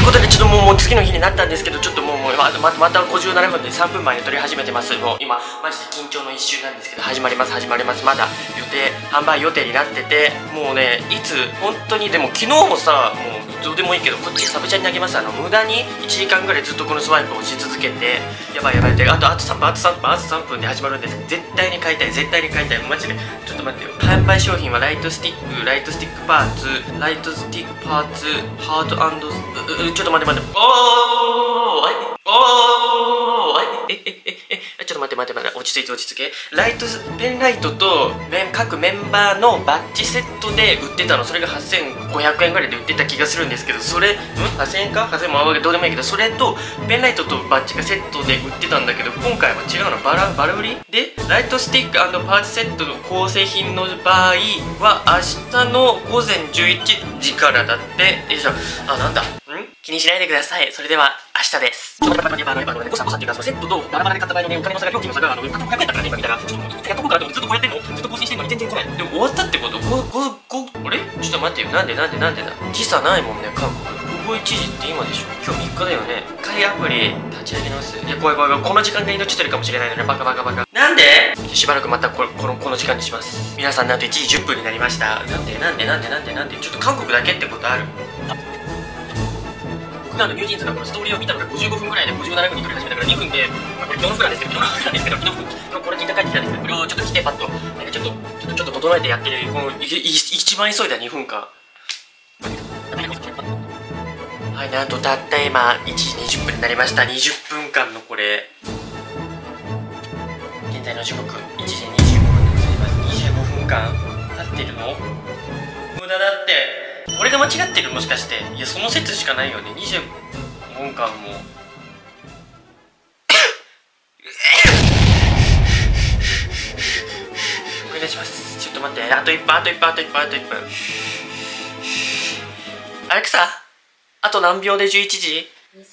いうことでちょっともう次の日になったんですけどちょっともうもうまままた57分で3分前に撮り始めてます。もう今マジで緊張の一瞬なんですけど始まります始まります。まだ予定販売予定になっててもうねいつ本当にでも昨日もさもうどうでもいいけどこっちサブチャンにあげます。あの無駄に1時間ぐらいずっとこのスワイプをし続けてやばいやばいってあとあと3分あと3分あと3分で始まるんです。絶対に買いたい絶対に買いたい。マジで。ちょっと待ってよ。販売商品はライトスティックライトスティックパーツライトスティックパーツハートううちょっと待って待って。おーあいおーあいえ ちょっと待って待って待って落ち着いて落ち着け。ライトペンライトと各メンバーのバッジセットで売ってたの。それが8500円ぐらいで売ってた気がするんですけどそれん？8000円か？8000円もどうでもいいけどそれとペンライトとバッジがセットで売ってたんだけど今回は違うの。バラバラ売り？でライトスティックパーツセットの構成品の場合は明日の午前11時からだって。よいしょ。あなんだ？ん？気にしないでください。それでは。明日です。ちょっと待って待って待って誤差誤差っていうかそのセットとバラバラで買った場合のねお金の差が料金の差があの500円だからね今見たらちょっとやっとこうかなと思ってずっとこうやってんのずっと更新してんのに全然来ないでも終わったってことごごごあれちょっと待ってよなんでなんでなんでだ時差ないもんね韓国午後1時って今でしょ今日3日だよね買いアプリ立ち上げますいや怖い怖い怖いこの時間が命取るかもしれないのねバカバカバカなんでしばらくまたここのこの時間にします皆さんなんと1時10分になりましたなんでなんでなんでなんでなんでちょっと韓国だけってことある僕があのニュージーンズのこのストーリーを見たのが55分ぐらいで57分に撮り始めたから2分で、まあ、これ4分なんですけど4分なんですけど2分これ聞いた帰ってきたんですけどこれをちょっと来てパッとなんかちょっとちょっとちょっと整えてやってるこのいい一番急いだ2分間はいなんとたった今1時20分になりました。20分間のこれ。現在の時刻1時25分でございます。25分間経ってるの？無駄だって。俺が間違ってるもしかして。いやその説しかないよね。25分間も。お願いします。ちょっと待って。あと1分あと1分あと1分あと1分アレクサあと何秒で11時？2023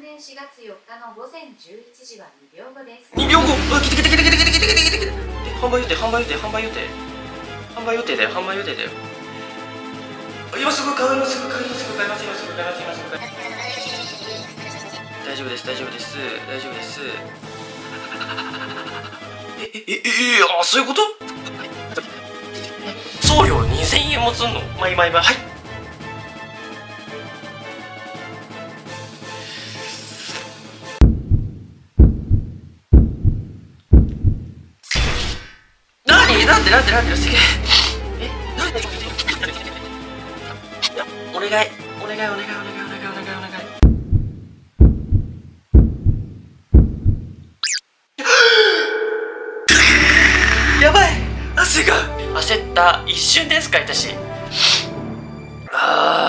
年4月4日の午前11時は2秒後です。2秒後。うわ来て来て来て来て来て来て来て来て来て。販売予定販売予定販売予定。販売予定だよ販売予定だよ今すぐ買う今すぐ買う今すぐ買います今すぐ買います今すぐ買います。大丈夫です大丈夫です。大丈夫です。ええええあそういうこと？送料2000円もすんの？まあ今今はい。何？なんでなんでなんですげえ。お願い。お願いお願いお願いお願い。お願いお願い やばい。汗が。焦った。一瞬ですか私。あ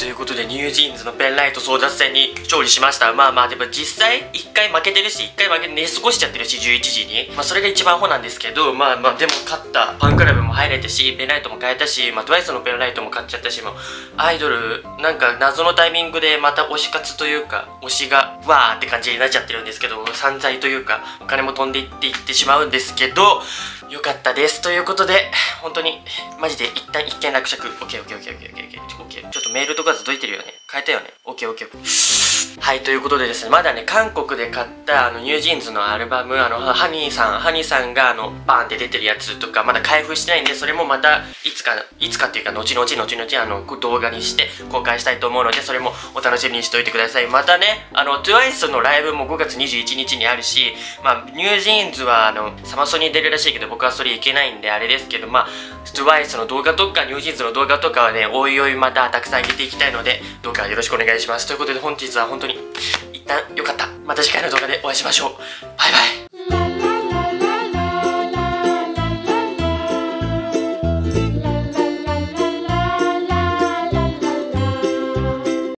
ということでニュージーンズのペンライト争奪戦に勝利しました。まあまあでも実際1回負けてるし1回負けて寝過ごしちゃってるし11時に。まあそれが一番アホなんですけどまあまあでも勝ったファンクラブも入れたしペンライトも変えたしまあ TWICE のペンライトも買っちゃったしもアイドルなんか謎のタイミングでまた推し活というか推しがわーって感じになっちゃってるんですけど散財というかお金も飛んでいっていってしまうんですけどよかったです。ということで本当にマジで一旦一件落着。OKOKOKOKOK ちょっとメールとか届いてるよね。変えたよね。OKOK はいということでですねまだね韓国で買ったあのニュージーンズのアルバムあのハニーさんハニーさんがあのバーンって出てるやつとかまだ開封してないんでそれもまたいつかいつかっていうか後々後々あの動画にして公開したいと思うのでそれもお楽しみにしておいてください。またねあの TWICE のライブも5月21日にあるしまあニュージーンズはあのサマソニー出るらしいけど僕はそれいけないんであれですけどまあ TWICE の動画とかニュージーンズの動画とかはねおいおいまたたくさん上げていきたいのでどうかよろしくお願いします。ということで本日は本当に一旦よかった。また次回の動画でお会いしましょう。バイバイ。